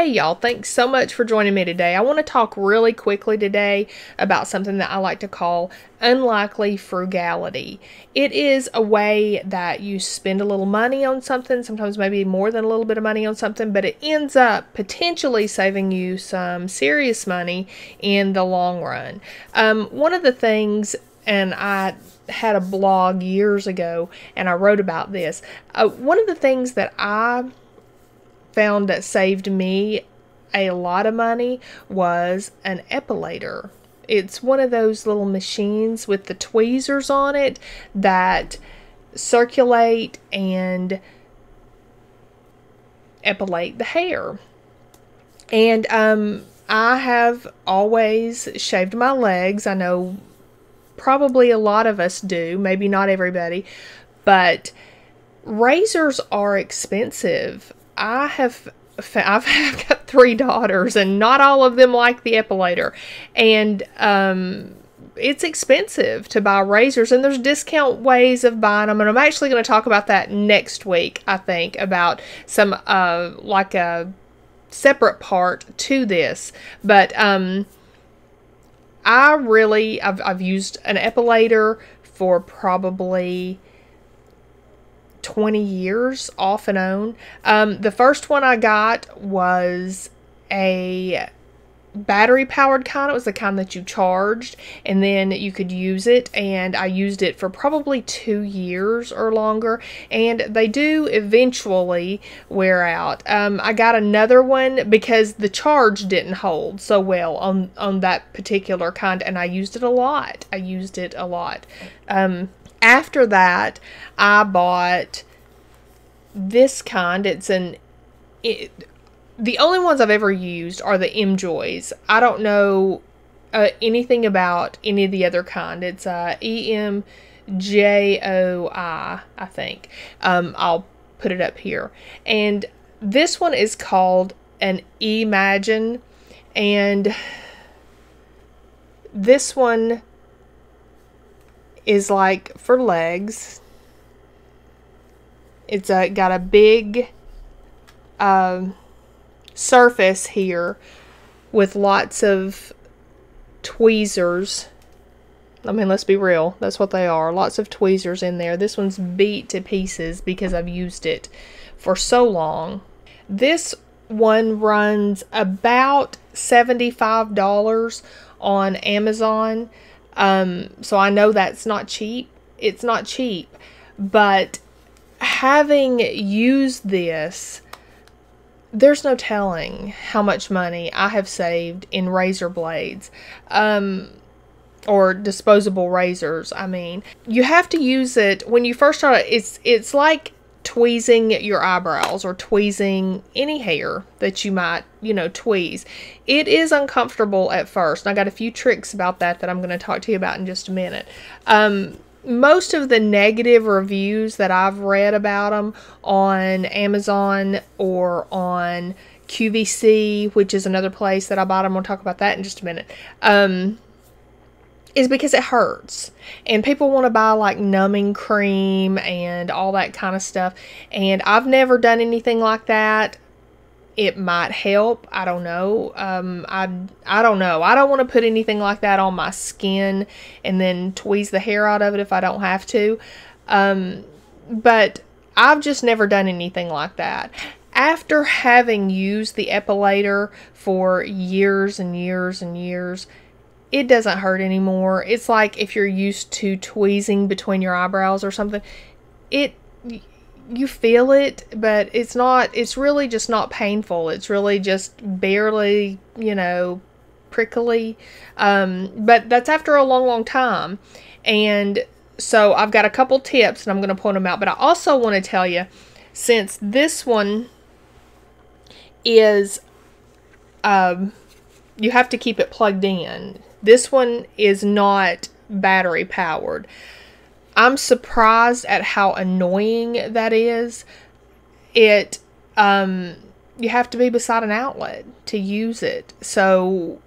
Hey y'all, thanks so much for joining me today. I want to talk really quickly today about something that I like to call unlikely frugality. It is a way that you spend a little money on something, sometimes maybe more than a little bit of money on something, but it ends up potentially saving you some serious money in the long run. Um, one of the things, and I had a blog years ago and I wrote about this. Uh, one of the things that I found that saved me a lot of money was an epilator. It's one of those little machines with the tweezers on it that circulate and epilate the hair. And um, I have always shaved my legs. I know probably a lot of us do, maybe not everybody, but razors are expensive. I have I've, got three daughters, and not all of them like the epilator, and um, it's expensive to buy razors, and there's discount ways of buying them, and I'm actually going to talk about that next week. I think about some uh, like a separate part to this, but um, I really I've I've used an epilator for probably 20 years off and on. Um, the first one I got was a battery powered kind. It was the kind that you charged and then you could use it. And I used it for probably two years or longer. And they do eventually wear out. Um, I got another one because the charge didn't hold so well on, on that particular kind. And I used it a lot. I used it a lot. Um, after that, I bought this kind. It's an it, the only ones I've ever used are the Emjois. I don't know uh, anything about any of the other kind. It's uh, E M J O I, I think. Um, I'll put it up here. And this one is called an Emagine, and this one is like for legs. It's uh, got a big um, surface here with lots of tweezers. I mean, let's be real. That's what they are. Lots of tweezers in there. This one's beat to pieces because I've used it for so long. This one runs about $75 on Amazon. Um, so I know that's not cheap. It's not cheap. But having used this, there's no telling how much money I have saved in razor blades. Um, or disposable razors, I mean. You have to use it when you first start it's it's like tweezing your eyebrows or tweezing any hair that you might, you know, tweeze. It is uncomfortable at first. And I got a few tricks about that that I'm going to talk to you about in just a minute. Um, most of the negative reviews that I've read about them on Amazon or on QVC, which is another place that I bought them. We'll talk about that in just a minute. Um, is because it hurts. And people want to buy like numbing cream and all that kind of stuff. And I've never done anything like that it might help. I don't know. Um, I I don't know. I don't want to put anything like that on my skin and then tweeze the hair out of it if I don't have to. Um, but I've just never done anything like that. After having used the epilator for years and years and years, it doesn't hurt anymore. It's like if you're used to tweezing between your eyebrows or something. It you feel it, but it's not, it's really just not painful. It's really just barely, you know, prickly. Um, but that's after a long, long time. And so I've got a couple tips and I'm going to point them out. But I also want to tell you, since this one is, um, you have to keep it plugged in. This one is not battery powered. I'm surprised at how annoying that is. It um you have to be beside an outlet to use it. So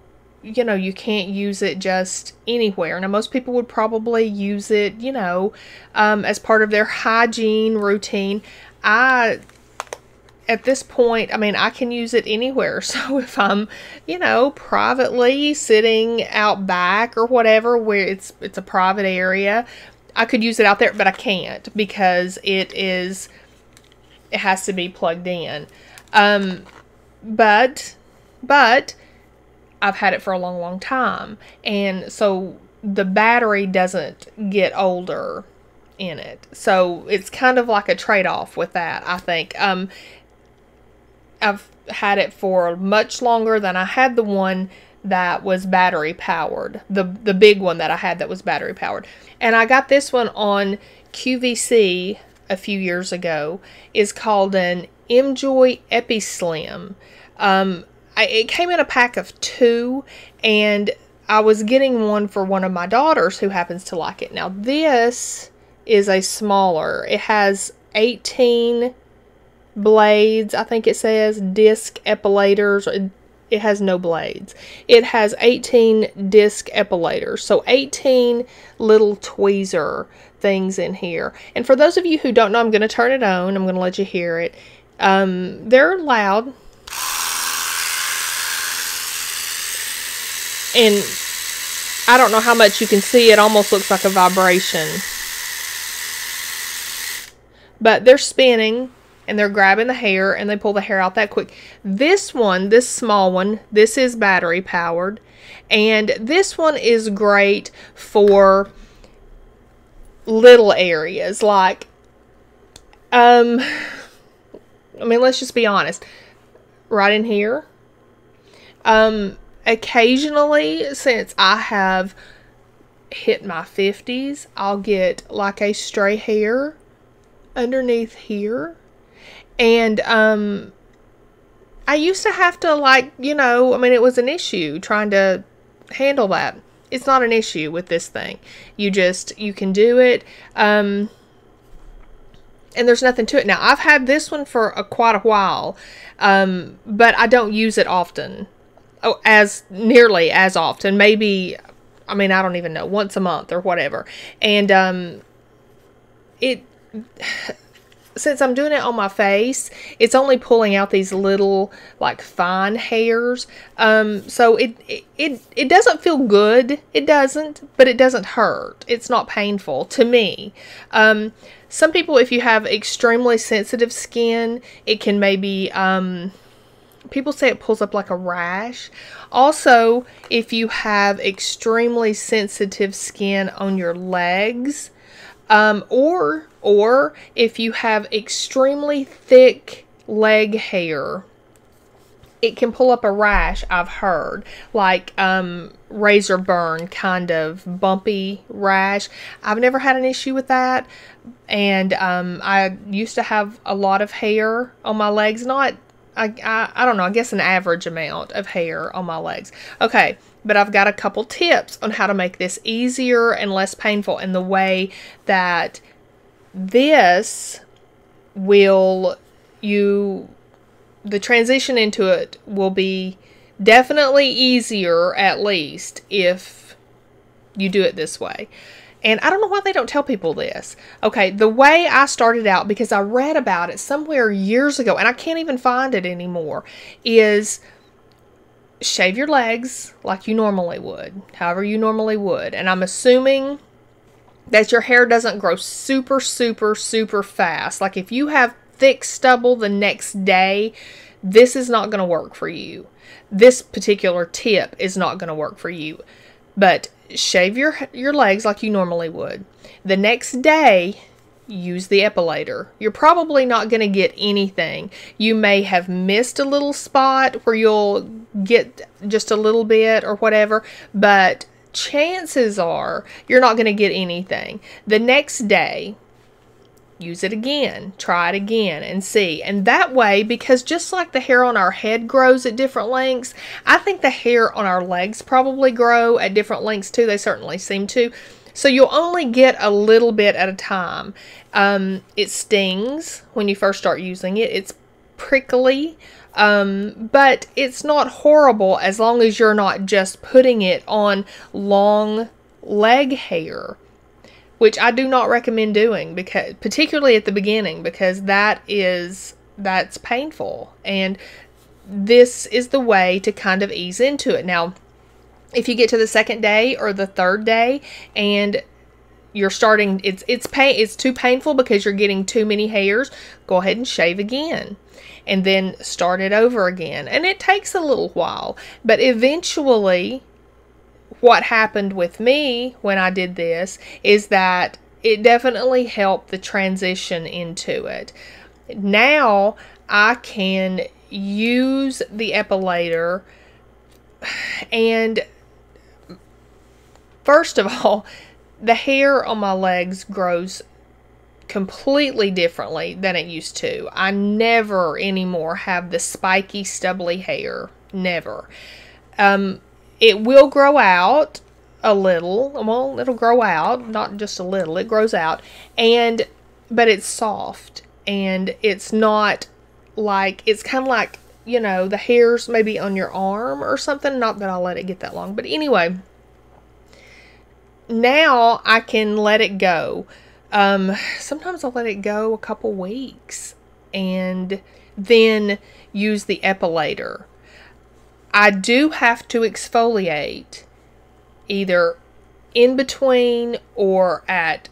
you know, you can't use it just anywhere. Now, most people would probably use it, you know, um, as part of their hygiene routine. I at this point, I mean, I can use it anywhere. So if I'm, you know, privately sitting out back or whatever, where it's it's a private area, I could use it out there, but I can't because it is it has to be plugged in. Um, but but I've had it for a long, long time, and so the battery doesn't get older in it. So it's kind of like a trade off with that, I think. Um, I've had it for much longer than I had the one that was battery powered. The the big one that I had that was battery powered. And I got this one on QVC a few years ago. is called an Emjoi EpiSlim. Um, I, it came in a pack of two, and I was getting one for one of my daughters who happens to like it. Now this is a smaller. It has 18 blades, I think it says, disc epilators. It has no blades. It has 18 disc epilators. So 18 little tweezer things in here. And for those of you who don't know, I'm going to turn it on. I'm going to let you hear it. Um, they're loud. And I don't know how much you can see. It almost looks like a vibration. But they're spinning and they're grabbing the hair and they pull the hair out that quick. This one, this small one, this is battery powered. And this one is great for little areas like um I mean let's just be honest. Right in here. Um occasionally since I have hit my 50s, I'll get like a stray hair underneath here and um I used to have to like, you know, I mean it was an issue trying to handle that. It's not an issue with this thing. You just you can do it. Um and there's nothing to it. Now, I've had this one for a, quite a while, um, but I don't use it often. Oh, as nearly as often. Maybe, I mean, I don't even know, once a month or whatever. And um, it since I'm doing it on my face, it's only pulling out these little like fine hairs. Um, so it, it it doesn't feel good. It doesn't, but it doesn't hurt. It's not painful to me. Um, some people, if you have extremely sensitive skin, it can maybe um, people say it pulls up like a rash. Also, if you have extremely sensitive skin on your legs, um, or or if you have extremely thick leg hair, it can pull up a rash, I've heard, like um, razor burn kind of bumpy rash. I've never had an issue with that. And um, I used to have a lot of hair on my legs, not I, I, I don't know, I guess an average amount of hair on my legs. Okay, but I've got a couple tips on how to make this easier and less painful. And the way that this will, you, the transition into it will be definitely easier, at least, if you do it this way. And I don't know why they don't tell people this. Okay, the way I started out, because I read about it somewhere years ago, and I can't even find it anymore, is shave your legs like you normally would, however you normally would. And I'm assuming that your hair doesn't grow super, super, super fast. Like if you have thick stubble the next day, this is not going to work for you. This particular tip is not going to work for you. But shave your your legs like you normally would. The next day, use the epilator. You're probably not going to get anything. You may have missed a little spot where you'll get just a little bit or whatever, but chances are you're not going to get anything. The next day, use it again, try it again and see. And that way, because just like the hair on our head grows at different lengths, I think the hair on our legs probably grow at different lengths too. They certainly seem to. So you'll only get a little bit at a time. Um, it stings when you first start using it. It's prickly, um, but it's not horrible as long as you're not just putting it on long leg hair which I do not recommend doing because particularly at the beginning because that is that's painful. And this is the way to kind of ease into it. Now, if you get to the second day or the third day and you're starting it's it's pain it's too painful because you're getting too many hairs, go ahead and shave again and then start it over again. And it takes a little while, but eventually what happened with me when I did this is that it definitely helped the transition into it. Now I can use the epilator and first of all, the hair on my legs grows completely differently than it used to. I never anymore have the spiky, stubbly hair. Never. Um, it will grow out a little. Well, it'll grow out, not just a little. It grows out, and but it's soft and it's not like it's kind of like you know the hairs maybe on your arm or something. Not that I'll let it get that long, but anyway. Now I can let it go. Um, sometimes I'll let it go a couple weeks and then use the epilator. I do have to exfoliate either in between or at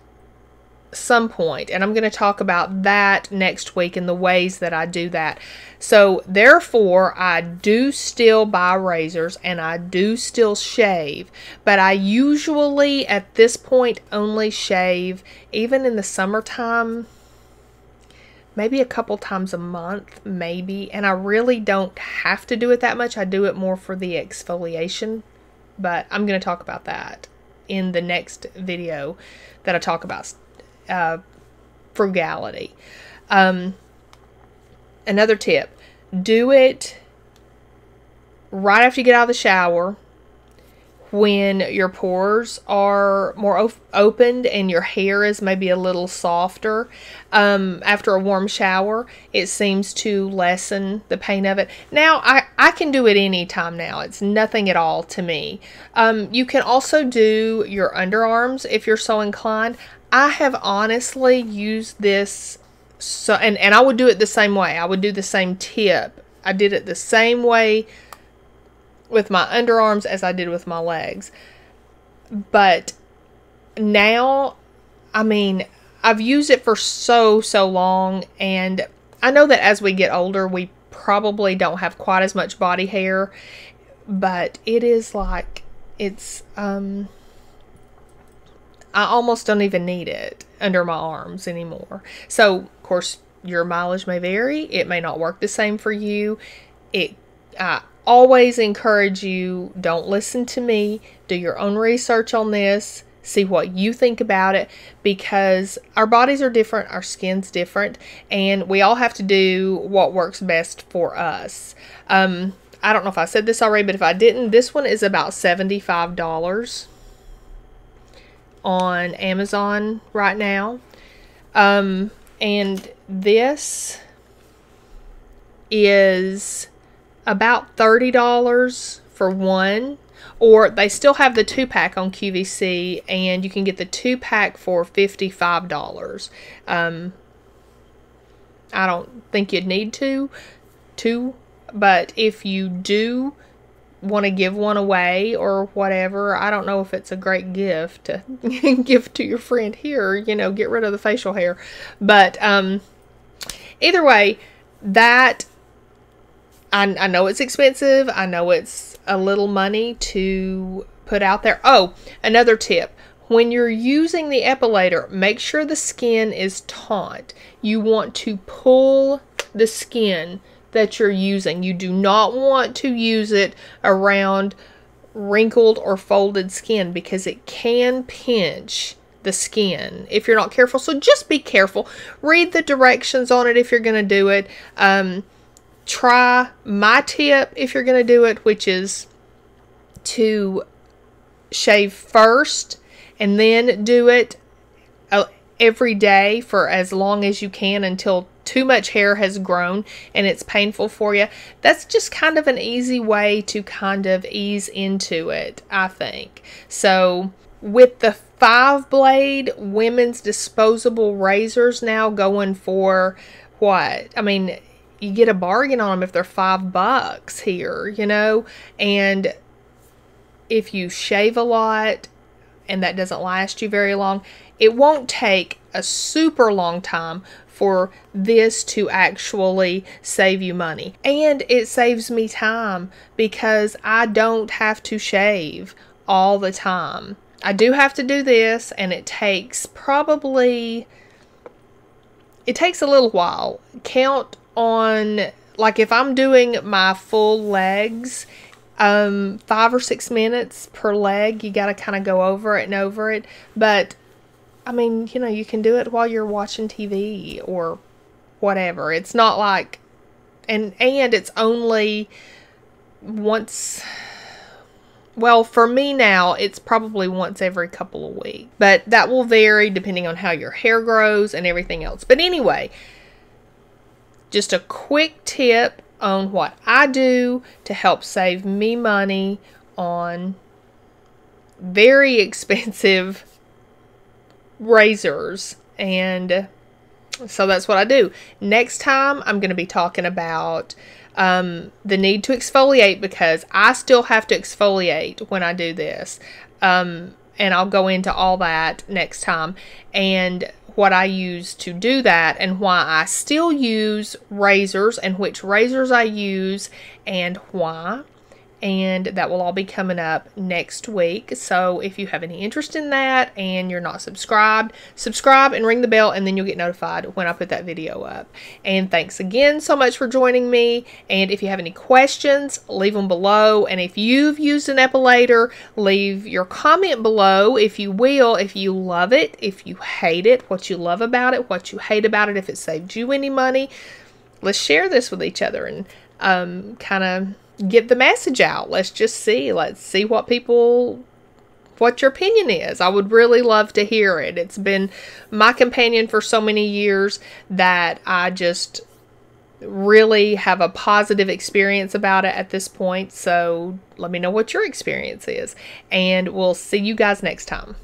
some point, and I'm going to talk about that next week and the ways that I do that. So, therefore, I do still buy razors and I do still shave, but I usually at this point only shave, even in the summertime, maybe a couple times a month, maybe. And I really don't have to do it that much. I do it more for the exfoliation, but I'm going to talk about that in the next video that I talk about uh, frugality. Um, another tip do it right after you get out of the shower when your pores are more op- opened and your hair is maybe a little softer. Um, after a warm shower it seems to lessen the pain of it. Now i, I can do it anytime now. It's nothing at all to me. Um, you can also do your underarms if you're so inclined i have honestly used this so and, and i would do it the same way i would do the same tip i did it the same way with my underarms as I did with my legs. But now, I mean, I've used it for so, so long, and I know that as we get older, we probably don't have quite as much body hair, but it is like it's, um, I almost don't even need it under my arms anymore. So, of course, your mileage may vary. It may not work the same for you. It, uh, always encourage you don't listen to me, do your own research on this, see what you think about it because our bodies are different, our skin's different, and we all have to do what works best for us. Um, I don't know if I said this already, but if I didn't, this one is about $75 on Amazon right now. Um, and this is about $30 for one or they still have the two pack on QVC and you can get the two pack for $55. Um, I don't think you'd need to, two, but if you do want to give one away or whatever, I don't know if it's a great gift to give to your friend here, you know, get rid of the facial hair. But um, either way, that I, I know it's expensive. I know it's a little money to put out there. Oh, another tip. When you're using the epilator, make sure the skin is taut. You want to pull the skin that you're using. You do not want to use it around wrinkled or folded skin because it can pinch the skin if you're not careful. So just be careful. Read the directions on it if you're going to do it. Um, try my tip if you're going to do it, which is to shave first and then do it uh, every day for as long as you can until too much hair has grown and it's painful for you. That's just kind of an easy way to kind of ease into it, I think. So, with the five blade women's disposable razors now going for what? I mean, you get a bargain on them if they're five bucks here, you know? And if you shave a lot and that doesn't last you very long, it won't take a super long time for this to actually save you money. And it saves me time because I don't have to shave all the time. I do have to do this and it takes probably it takes a little while. Count on like if I'm doing my full legs, um, five or six minutes per leg. You got to kind of go over it and over it. But I mean, you know, you can do it while you're watching TV or whatever. It's not like, and and it's only once. Well, for me now, it's probably once every couple of weeks, but that will vary depending on how your hair grows and everything else. But anyway, just a quick tip on what I do to help save me money on very expensive razors. And so that's what I do. Next time, I'm going to be talking about um, the need to exfoliate because I still have to exfoliate when I do this. Um, and I'll go into all that next time. And what I use to do that and why I still use razors and which razors I use and why and that will all be coming up next week. So if you have any interest in that and you're not subscribed, subscribe and ring the bell and then you'll get notified when I put that video up. And thanks again so much for joining me. And if you have any questions, leave them below. And if you've used an epilator, leave your comment below if you will, if you love it, if you hate it, what you love about it, what you hate about it, if it saved you any money. Let's share this with each other and um, kind of get the message out. Let's just see. Let's see what people what your opinion is. I would really love to hear it. It's been my companion for so many years that I just really have a positive experience about it at this point. So let me know what your experience is. And we'll see you guys next time.